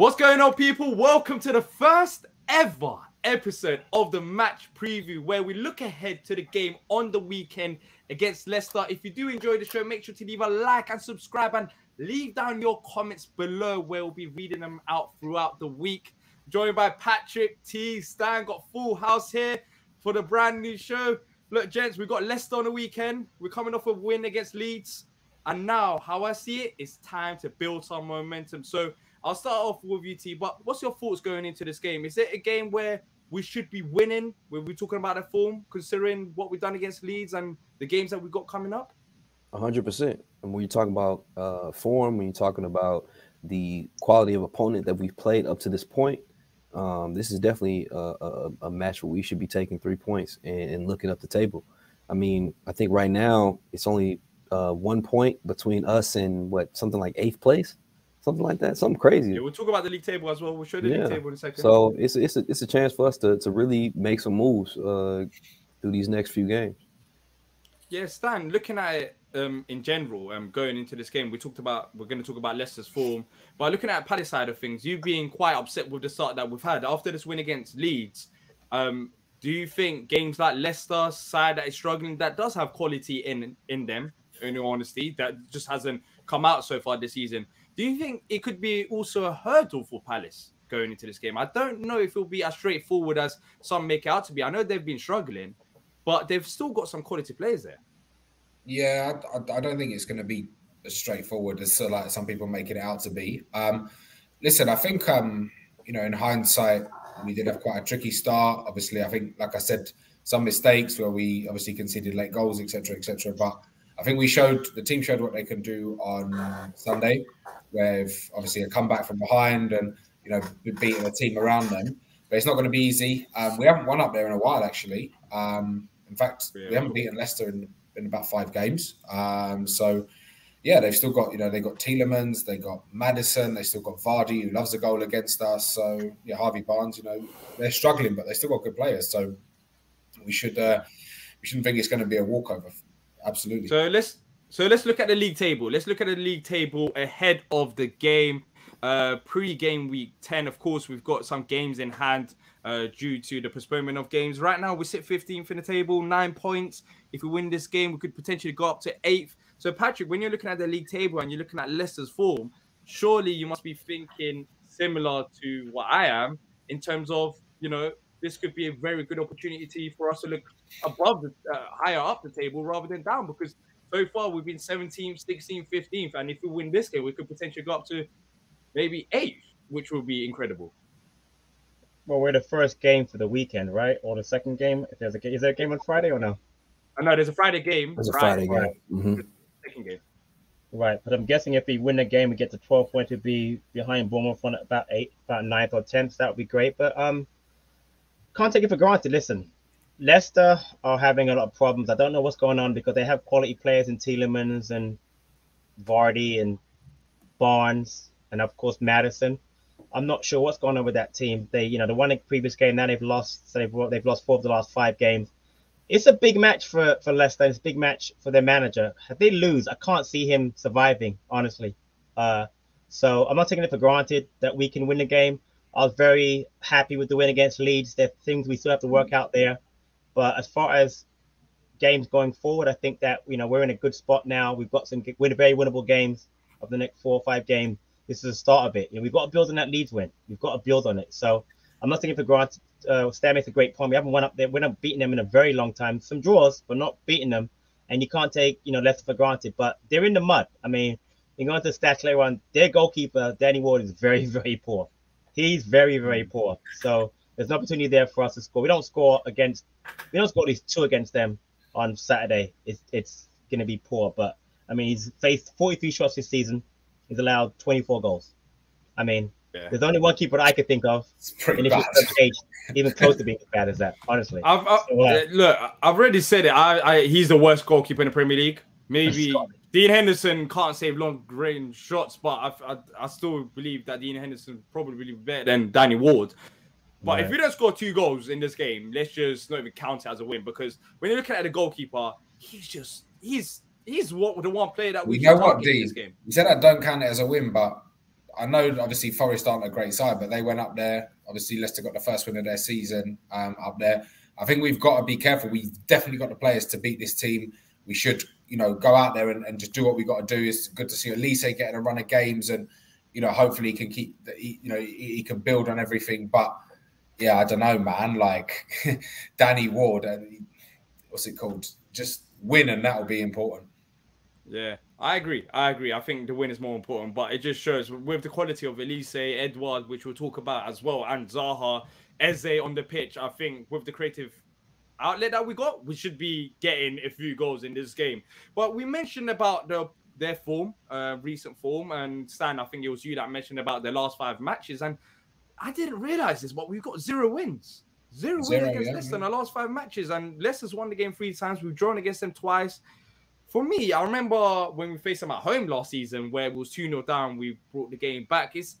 What's going on, people? Welcome to the first ever episode of the match preview where we look ahead to the game on the weekend against Leicester. If you do enjoy the show, make sure to leave a like and subscribe and leave down your comments below where we'll be reading them out throughout the week. Joined by Patrick T. Stan, got full house here for the brand new show. Look, gents, we've got Leicester on the weekend. We're coming off a win against Leeds. And now, how I see it, it's time to build some momentum. So, I'll start off with you, T. But what's your thoughts going into this game? Is it a game where we should be winning? We're talking about a form, considering what we've done against Leeds and the games that we've got coming up. hundred percent. And when you're talking about uh, form, when you're talking about the quality of opponent that we've played up to this point, um, this is definitely a, a, a, match where we should be taking three points and, and, looking up the table. I mean, I think right now it's only uh, one point between us and what something like eighth place something like that, something crazy. Yeah, we'll talk about the league table as well. We'll show the yeah. league table in a second. So it's it's a, it's a chance for us to to really make some moves uh, through these next few games. Yeah, Stan, looking at it um, in general, um, going into this game, we talked about we're going to talk about Leicester's form, but looking at Palace side of things, you being quite upset with the start that we've had after this win against Leeds. Um, do you think games like Leicester side that is struggling, that does have quality in in them, in all honesty, that just hasn't come out so far this season? Do you think it could be also a hurdle for Palace going into this game? I don't know if it'll be as straightforward as some make it out to be. I know they've been struggling, but they've still got some quality players there. Yeah, I, I don't think it's going to be as straightforward as so like some people make it out to be. Um, listen, I think um, you know in hindsight we did have quite a tricky start. Obviously, I think like I said, some mistakes where we obviously conceded late goals, etc., etc. But I think we showed the team showed what they can do on Sunday with obviously a comeback from behind and you know beating a team around them. But it's not going to be easy. Um, we haven't won up there in a while, actually. Um, in fact, yeah. we haven't beaten Leicester in, in about five games. Um, so yeah, they've still got you know they got Tielemans, they got Maddison, they still got Vardy who loves a goal against us. So yeah, Harvey Barnes, you know they're struggling, but they still got good players. So we should uh, we shouldn't think it's going to be a walkover. Absolutely. So let's so let's look at the league table. Let's look at the league table ahead of the game. Uh, pre-game week 10, of course, we've got some games in hand uh, due to the postponement of games. Right now, we sit 15th in the table, nine points. If we win this game, we could potentially go up to eighth. So, Patrick, when you're looking at the league table and you're looking at Leicester's form, surely you must be thinking similar to what I am in terms of, you know, this could be a very good opportunity for us to look above the uh, higher up the table rather than down because so far we've been 17th, 16th, 15th, and if we win this game, we could potentially go up to maybe eighth, which would be incredible. Well, we're the first game for the weekend, right? Or the second game? If there's a is there a game on Friday or no? I know there's a Friday game. There's a Friday, Friday game. Mm-hmm. Second game. Right, but I'm guessing if we win the game, we get to 12 points to be behind Bournemouth on about eight, about ninth or tenth. That would be great. But um, can't take it for granted. Listen, Leicester are having a lot of problems. I don't know what's going on because they have quality players in Tielemans and Vardy and Barnes and of course Maddison. I'm not sure what's going on with that team. They, you know, the one previous game now they've lost. So they've they've lost four of the last five games. It's a big match for for Leicester. It's a big match for their manager. If they lose, I can't see him surviving. Honestly, uh, so I'm not taking it for granted that we can win the game. I was very happy with the win against Leeds. There are things we still have to work out there. But as far as games going forward, I think that you know we're in a good spot now. We've got some win very winnable games of the next four or five games. This is the start of it. You know, we've got to build on that Leeds win. We've got to build on it. So I'm not taking for granted. Uh, Stan makes a great point. We haven't won up there. We're not beating them in a very long time. Some draws, but not beating them. And you can't take you know less for granted. But they're in the mud. I mean, you go into the stats later on. Their goalkeeper Danny Ward is very very poor. He's very very poor. So there's an opportunity there for us to score. We don't score against, we don't score at least two against them on Saturday. It's it's going to be poor. But I mean, he's faced 43 shots this season. He's allowed 24 goals. I mean, yeah. there's only one keeper that I could think of. It's pretty bad. Age, even close to being as bad as that. Honestly, I've, I've, so, uh, look, I've already said it. I, I, he's the worst goalkeeper in the Premier League. Maybe Dean Henderson can't save long range shots, but I, I, I still believe that Dean Henderson probably better than Danny Ward. But right. if we don't score two goals in this game, let's just not even count it as a win because when you're looking at the goalkeeper, he's just he's he's what the one player that we you know what, D. You said I don't count it as a win, but I know obviously Forest aren't a great side, but they went up there. Obviously, Leicester got the first win of their season um, up there. I think we've got to be careful. We've definitely got the players to beat this team. We should, you know, go out there and, and just do what we got to do. It's good to see Olise getting a run of games, and you know, hopefully he can keep, he, you know, he, he can build on everything. But yeah, I don't know, man. Like Danny Ward, and what's it called? Just win, and that will be important. Yeah, I agree. I agree. I think the win is more important, but it just shows with the quality of Olise, Edouard, which we'll talk about as well, and Zaha, Eze on the pitch. I think with the creative outlet that we got, we should be getting a few goals in this game. But we mentioned about the their form, uh, recent form, and Stan, I think it was you that mentioned about the last five matches, and I didn't realize this, but we've got zero wins. Zero, zero wins against yeah, Leicester in the last five matches, and Leicester's won the game three times. We've drawn against them twice for me, I remember when we faced them at home last season where it was 2 0 down, we brought the game back. Is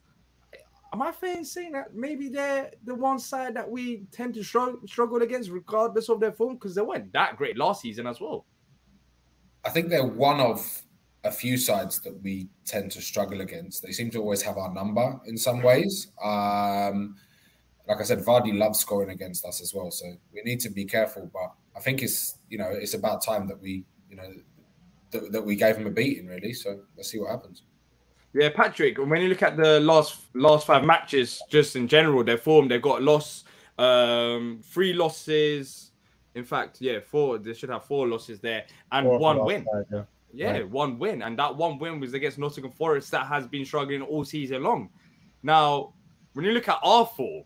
am I fair in saying that maybe they're the one side that we tend to struggle, struggle against regardless of their form? Because they weren't that great last season as well. I think they're one of a few sides that we tend to struggle against. They seem to always have our number in some ways. Um, like I said, Vardy loves scoring against us as well, so we need to be careful. But I think it's you know it's about time that we you know that, that we gave them a beating, really. So let's see what happens. Yeah, Patrick. When you look at the last last five matches, just in general, their form, they've got loss, um, three losses. In fact, yeah, four. They should have four losses there and four one win. Five, yeah, yeah right. one win, and that one win was against Nottingham Forest that has been struggling all season long. Now, when you look at our four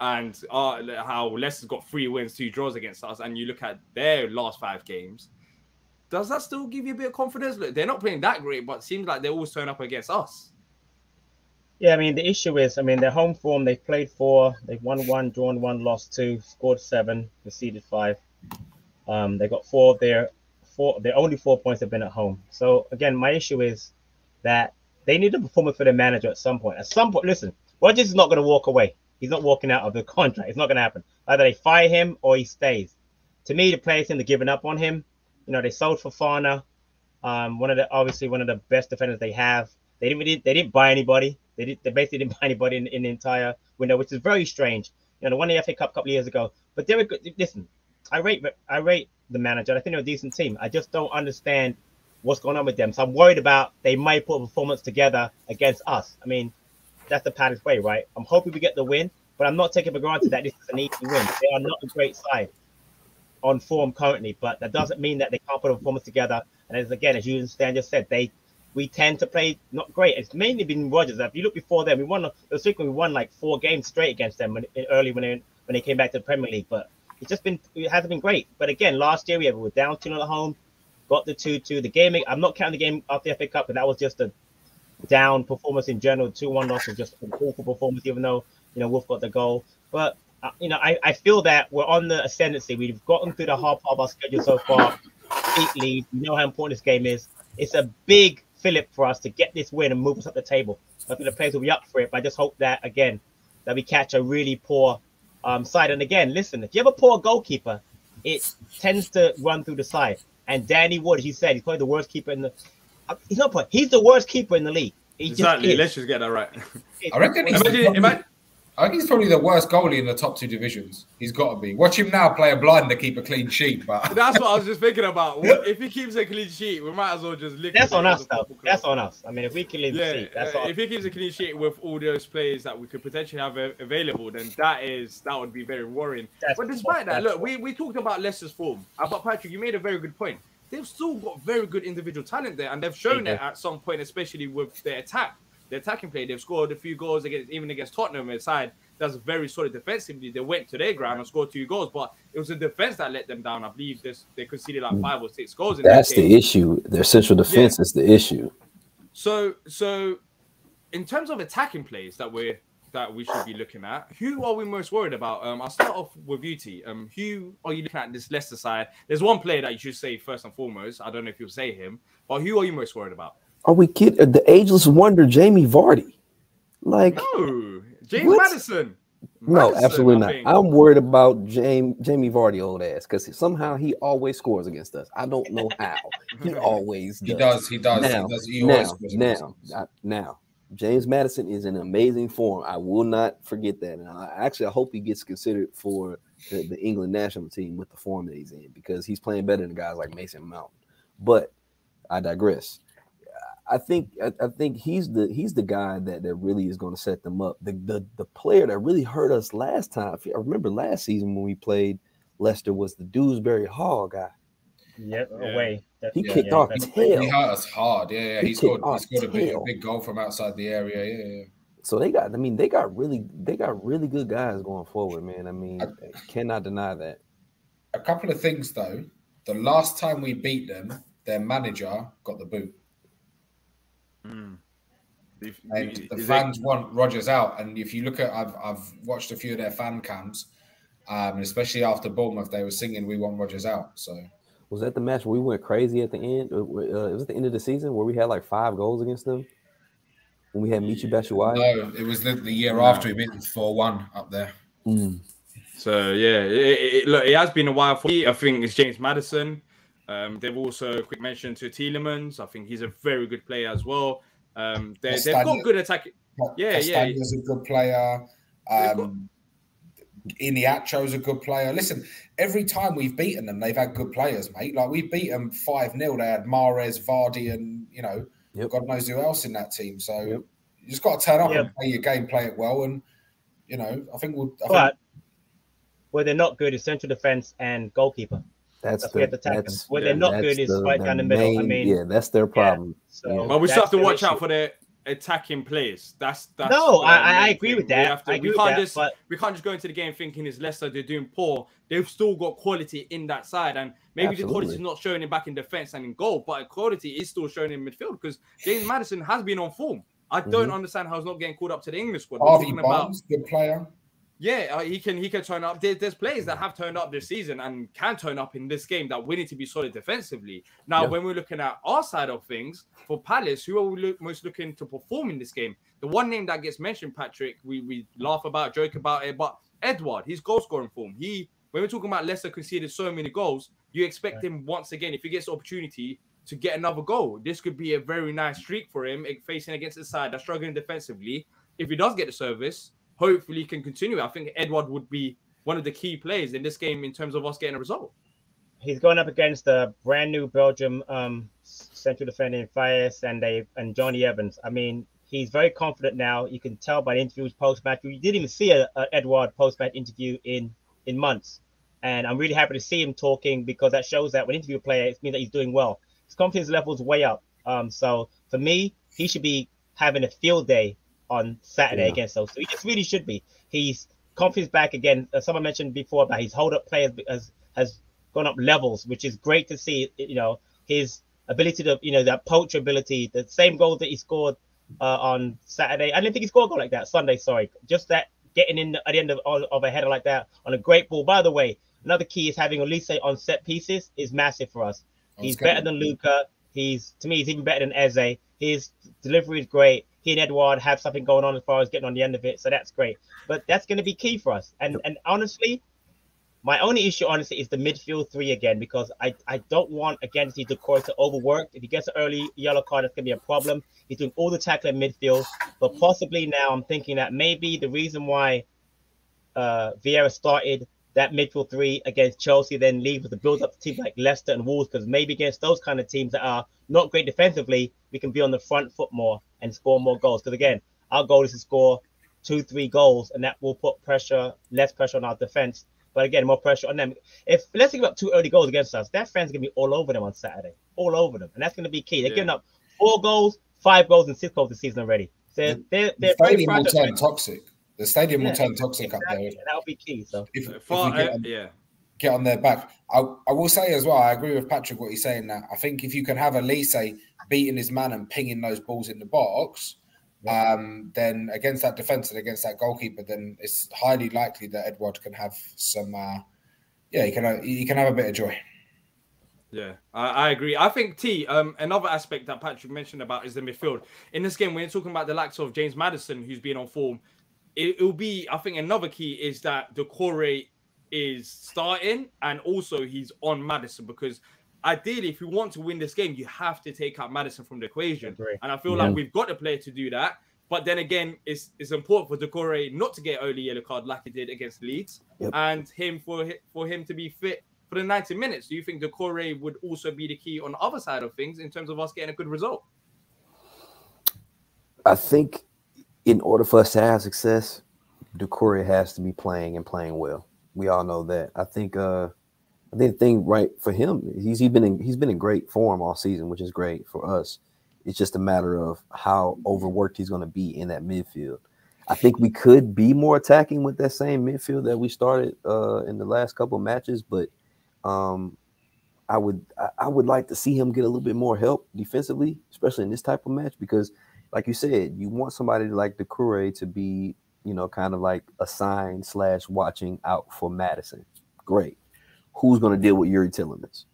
and uh, how Leicester's got three wins, two draws against us, and you look at their last five games, does that still give you a bit of confidence? Look, they're not playing that great, but seems like they always turn up against us. Yeah, I mean the issue is, I mean their home form. They've played four, they've won one, drawn one, lost two, scored seven, conceded five. Um, they got four of their four. Their only four points have been at home. So again, my issue is that they need a performance for their manager at some point. At some point, listen, Rodgers is not going to walk away. He's not walking out of the contract. It's not going to happen. Either they fire him or he stays. To me, the players seem to giving up on him. You know, they sold Fofana, um, one of the obviously one of the best defenders they have. They didn't they didn't buy anybody. They did, they basically didn't buy anybody in, in the entire window, which is very strange. You know, the one the FA Cup a couple of years ago. But they were good. Listen, I rate I rate the manager. I think they're a decent team. I just don't understand what's going on with them. So I'm worried about they might put a performance together against us. I mean, that's the Palace way, right? I'm hoping we get the win, but I'm not taking for granted that this is an easy win. They are not a great side on form currently, but that doesn't mean that they can't put a performance together. And as again, as you and Stan just said, they we tend to play not great. It's mainly been Rodgers. If you look before them, we won. It was we won like four games straight against them when, early when they when they came back to the Premier League. But it's just been it hasn't been great. But again, last year we were down two at home, got the two two. The game I'm not counting the game after the FA Cup, but that was just a down performance in general. Two one loss was just an awful performance, even though you know Wolf got the goal. But uh, you know, I, I feel that we're on the ascendancy. We've gotten through the hard part of our schedule so far. Eight leads. We know how important this game is. It's a big fillip for us to get this win and move us up the table. I think the players will be up for it, but I just hope that again that we catch a really poor um, side. And again, listen, if you have a poor goalkeeper, it tends to run through the side. And Danny Wood, he said, he's probably the worst keeper in the. Uh, he's not. He's the worst keeper in the league. He exactly. Just Let's just get that right. I reckon. Imagine, imagine, I think he's probably the worst goalie in the top two divisions. He's got to be. Watch him now play a blind to keep a clean sheet. But that's what I was just thinking about. If he keeps a clean sheet, we might as well just lick. That's on us, though. That's on us. I mean, if we can leave yeah, sheet, that's uh, if he keeps a clean sheet with all those players that we could potentially have available, then that is that would be very worrying. That's but despite that, look, we, we talked about Leicester's form. Uh, but Patrick, you made a very good point. They've still got very good individual talent there, and they've shown it at some point, especially with their attack, their attacking play. They've scored a few goals against even against Tottenham aside that's very solid defensively. They went to their ground and scored two goals, but it was the defense that let them down. I believe this, they conceded like five or six goals. That's the issue. Their central defense yeah. is the issue. So, so in terms of attacking plays that we're that we should be looking at, who are we most worried about? Um, I'll start off with you, T. Um, who are you looking at this Leicester side? There's one player that you should say first and foremost. I don't know if you'll say him, but who are you most worried about? Are we kidding? Uh, the ageless wonder, Jamie Vardy. Like, no, James what? Maddison. No, absolutely not. I'm worried about Jamie Jamie Vardy old ass because somehow he always scores against us. I don't know how. he always does. He does. He does. Now, he does. He now, now, now, James Maddison is in amazing form. I will not forget that. And I actually I hope he gets considered for the, the England national team with the form that he's in because he's playing better than guys like Mason Mount. But I digress. I think I, I, think he's the he's the guy that, that really is going to set them up. The, the the player that really hurt us last time. I remember last season when we played Leicester was the Dewsbury Hall guy. Yep, yeah. away. he yeah, kicked yeah, off tail. He hurt us hard. Yeah, yeah. He, he scored. He scored a big, a big goal from outside the area. Yeah, yeah. So they got. I mean, they got really. They got really good guys going forward, man. I mean, I, cannot deny that. A couple of things though. The last time we beat them, their manager got the boot. Mm. If, and the fans it... want Rodgers out. And if you look at, I've I've watched a few of their fan cams, um, especially after Bournemouth, they were singing "We want Rodgers out." So was that the match where we went crazy at the end? Uh, uh, it was the end of the season where we had like five goals against them when we had Michy Batshuayi. No, it was the, the year no. after we beat them four one up there. Mm. So yeah, it, it, look, it has been a while for me. I think it's James Maddison. Um, they've also quick mention to Tielemans. I think he's a very good player as well. Um, they, have got good attack. Yeah, yeah. He's a good player. Um, Iheanacho's a good player. Listen, every time we've beaten them, they've had good players, mate. Like we beat them 5 0. They had Mahrez, Vardy, and, you know, yep. God knows who else in that team. So yep. you just got to turn up yep. and play your game, play it well. And, you know, I think we'll. I but think... where they're not good is central defense and goalkeeper. That's, that's the, the that's, where they're not good is the, right down the middle. Main, I mean, yeah, that's their problem. Yeah. So, yeah. Well, we still have to watch issue. out for their attacking players. That's that's no, I, I agree with that. We, I agree we can't that, just but... we can't just go into the game thinking it's Leicester they're doing poor. They've still got quality in that side, and maybe Absolutely. the quality is not showing it back in defense and in goal, but quality is still showing in midfield because James Maddison has been on form. I don't mm-hmm. understand how he's not getting called up to the English squad. Harvey Barnes, about... good player. Yeah, uh, he can he can turn up. There, there's players that have turned up this season and can turn up in this game that we need to be solid defensively. Now, yeah. when we're looking at our side of things for Palace, who are we look, most looking to perform in this game? The one name that gets mentioned, Patrick, we we laugh about, joke about it, but Edouard, his goal scoring form. He when we're talking about Leicester conceded so many goals, you expect him once again if he gets the opportunity to get another goal. This could be a very nice streak for him facing against the side that's struggling defensively. If he does get the service hopefully can continue. I think Edouard would be one of the key players in this game in terms of us getting a result. He's going up against the brand new Belgium um, central defender Faes and they and Jonny Evans. I mean, he's very confident now. You can tell by the interviews post match. We didn't even see a, a Edouard post match interview in in months, and I'm really happy to see him talking because that shows that when interview a player, it means that he's doing well. His confidence level is way up. Um, so for me, he should be having a field day on Saturday yeah. against those. So he just really should be. He's confidence back again. As someone mentioned before about his hold up play has has gone up levels, which is great to see. You know his ability to you know that poacher ability, the same goal that he scored uh, on Saturday. I didn't think he scored a goal like that Sunday. Sorry, just that getting in at the end of, of a header like that on a great ball. By the way, another key is having Olise on set pieces is massive for us. He's better than Luka. He's to me, he's even better than Eze. His delivery is great he and Edouard have something going on as far as getting on the end of it. So that's great. But that's going to be key for us. And and honestly, my only issue, honestly, is the midfield three again because I, I don't want again to see Doucouré to overwork. If he gets an early yellow card, it's gonna be a problem. He's doing all the tackling midfield, but possibly now I'm thinking that maybe the reason why uh, Vieira started that midfield three against Chelsea, then leave with the build up to teams like Leicester and Wolves, because maybe against those kind of teams that are not great defensively, we can be on the front foot more and score more goals. Because again, our goal is to score two, three goals, and that will put pressure, less pressure on our defense. But again, more pressure on them. If let's think about two early goals against us, that fans gonna be all over them on Saturday, all over them, and that's gonna be key. They're yeah. giving up four goals, five goals, and six goals this season already. They're, they're, they're the stadium will turn toxic. The stadium yeah, will turn toxic exactly. up there. That'll be key. So if, if Far, get on, yeah. get on their back. I, I will say as well, I agree with Patrick what he's saying that I think if you can have Olise beating his man and pinging those balls in the box, um, then against that defense and against that goalkeeper, then it's highly likely that Edouard can have some. Uh, yeah, he can he can have a bit of joy. Yeah, I, I, agree. I think T. Um, another aspect that Patrick mentioned about is the midfield. In this game, when you're talking about the likes of James Maddison, who's been on form, it, will be. I think another key is that Doucouré is starting, and also he's on Maddison because ideally, if you want to win this game, you have to take out Maddison from the equation. And I feel yeah. like we've got a player to do that. But then again, it's it's important for Doucouré not to get early yellow card like he did against Leeds, Yep. and him for for him to be fit for the 90 minutes. Do you think Doucouré would also be the key on the other side of things in terms of us getting a good result? I think in order for us to have success, Doucouré has to be playing and playing well. We all know that. I think uh I think the thing right for him, he's he been in he's been in great form all season, which is great for us. It's just a matter of how overworked he's going to be in that midfield. I think we could be more attacking with that same midfield that we started uh in the last couple matches, but um I would I would like to see him get a little bit more help defensively, especially in this type of match, because like you said, you want somebody like Doucouré to be, you know, kind of like assigned slash watching out for Maddison. Great. Who's going to deal with Youri Tielemans?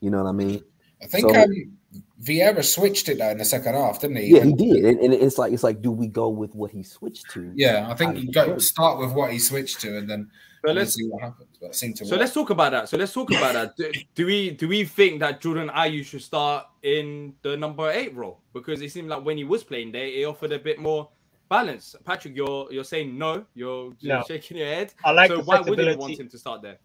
You know what I mean? I think So- um, Vieira switched it though in the second half, didn't he? Yeah, he did, and, and it's like it's like, do we go with what he switched to? Yeah, I think you go start with what he switched to, and then So let's see what happens. But it seemed to so work. let's talk about that. So let's talk about that. Do, do we do we think that Jordan Ayew should start in the number eight role because it seemed like when he was playing there, it offered a bit more balance. Patrick, you're you're saying no. You're, you're No. shaking your head. I like so the why wouldn't you want him to start there?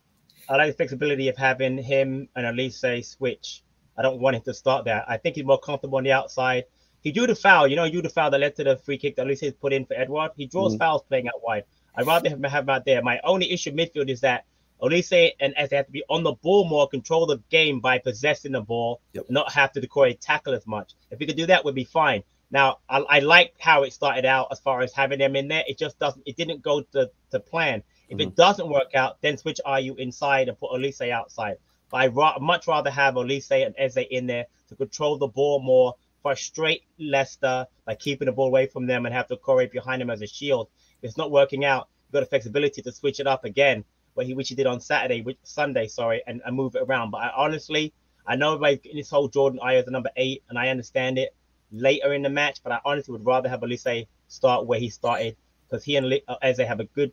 I like the flexibility of having him and Olise switch. I don't want him to start there. I think he's more comfortable on the outside. He drew the foul, you know, he drew the foul that led to the free kick that Olise put in for Edouard. He draws Mhm. fouls playing out wide. I'd rather have him have him out there. My only issue midfield is that Olise and Eze have to be on the ball more, control the game by possessing the ball, Yep. not have to decoy tackle as much. If we could do that, we'd be fine. Now, I, I like how it started out as far as having them in there. It just doesn't, it didn't go to, to plan. If it mm-hmm. doesn't work out, then switch Ayew inside and put Olise outside. But I'd ra- much rather have Olise and Eze in there to control the ball more, frustrate Leicester by keeping the ball away from them and have Doucouré behind them as a shield. If it's not working out, you've got the flexibility to switch it up again, what he which he did on Saturday, which Sunday, sorry, and, and move it around. But I honestly, I know in this whole Jordan Ayew as the number eight, and I understand it later in the match, but I honestly would rather have Olise start where he started because he and uh, Eze have a good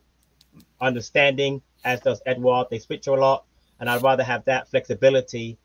understanding, as does Edouard. They switch a lot, and I'd rather have that flexibility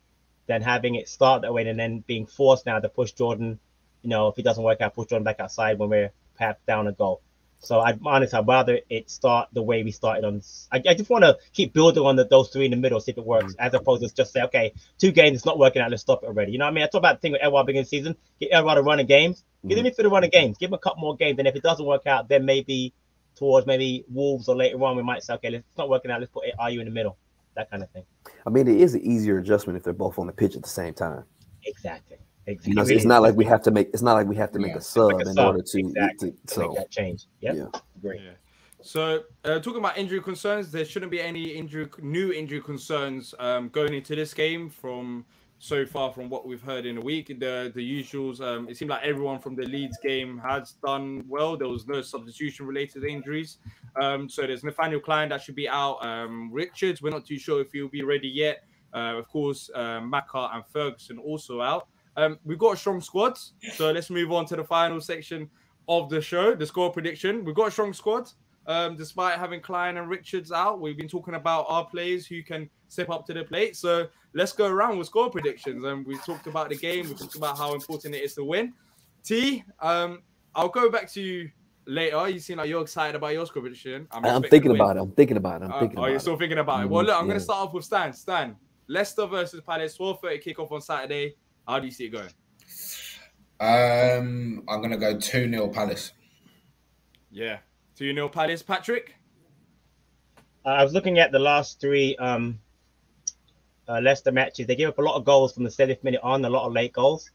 than having it start that way and then being forced now to push Jordan. You know, if he doesn't work out, push Jordan back outside when we're perhaps down a goal. So I'd honestly, I'd rather it start the way we started on. I, I just want to keep building on the, those three in the middle, see if it works, mm. as opposed to just say, okay, two games, it's not working out, let's stop it already. You know what I mean? I talk about the thing with Edouard beginning season, get Edouard a run of games, give mm-hmm. him for the run of games, give him a couple more games, and if it doesn't work out, then maybe towards maybe Wolves or later on, we might say, okay, it's not working out, let's put it, are you in the middle, that kind of thing. I mean, it is an easier adjustment if they're both on the pitch at the same time. Exactly. You Exactly. know, it's, it's not like we have to make it's not like we have to make Yeah, a sub like a in sub, order to, exactly. to- to so make that change. Yep. yeah. Agree. Yeah. So, uh, talking about injury concerns, there shouldn't be any injury, new injury concerns um, going into this game. From so far, from what we've heard in a week, the the usuals. Um, it seemed like everyone from the Leeds game has done well. There was no substitution related injuries. Um, so there's Nathaniel Clyne that should be out. Um, Richards, we're not too sure if he'll be ready yet. Uh, of course, uh, Macca and Ferguson also out. Um, we've got strong squads, so let's move on to the final section of the show, the score prediction. We've got a strong squad. Um, despite having Clyne and Richards out, we've been talking about our players who can step up to the plate. So let's go around with score predictions. And we talked about the game. We talked about how important it is to win. T, um, I'll go back to you later. You seem like you're excited about your score prediction. I'm expecting thinking about it. I'm thinking about it. I'm Uh, thinking oh, about you're it. still thinking about it. Well, look, I'm Mhm, going to start off with Stan. Stan, Leicester versus Palace, 12:30 kickoff on Saturday. How do you see it going? Um, I'm gonna go two 0 Palace. Yeah, 2 0 Palace. Patrick. Uh, I was looking at the last three um, uh, Leicester matches. They gave up a lot of goals from the 70th minute on, a lot of late goals.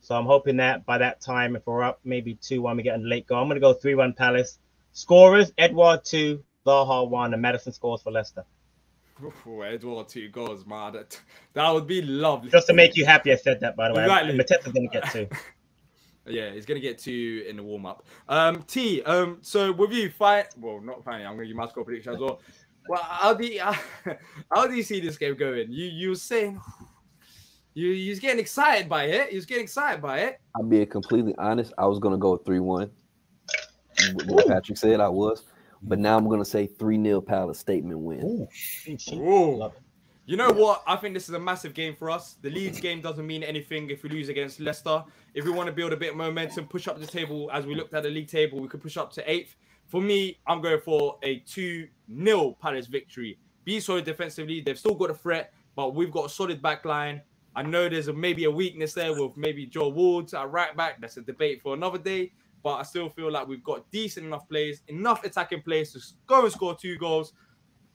So I'm hoping that by that time, if we're up maybe 2 1, we get a late goal. I'm going to go 3 1 Palace. Scorers Edouard 2, Zaha 1, and Maddison scores for Leicester. Oh, Edouard, two goals, man. That, that would be lovely. Just to make you happy, I said that, by the way. Exactly. Mateta's going to get 2. Yeah, he's gonna get two in the warm up. Um, T. Um, so with you, fight. Well, not finally. I'm gonna give my score prediction as well. Well, how do you, how do you see this game going? You you were saying you you're getting excited by it. You're getting excited by it. I'm being completely honest. I was gonna go three one. What Patrick said I was, but now I'm gonna say three 0 Palace statement win. Ooh. Love it. You know what? I think this is a massive game for us. The Leeds game doesn't mean anything if we lose against Leicester. If we want to build a bit of momentum, push up the table as we looked at the league table, we could push up to eighth. For me, I'm going for a 2 0 Palace victory. Be solid defensively. They've still got a threat, but we've got a solid back line. I know there's a, maybe a weakness there with maybe Joe Woods at right back. That's a debate for another day. But I still feel like we've got decent enough plays, enough attacking plays to go and score two goals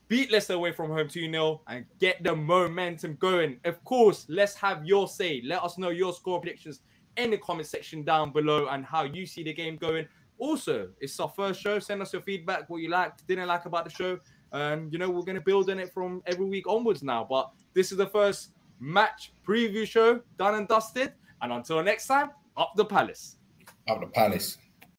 beat Leicester away from home 2 0 and get the momentum going. Of course, let's have your say. Let us know your score predictions in the comment section down below and how you see the game going. Also, it's our first show. Send us your feedback, what you liked, didn't like about the show. And, you know, we're going to build on it from every week onwards now. But this is the first match preview show done and dusted. And until next time, up the palace. Up the palace.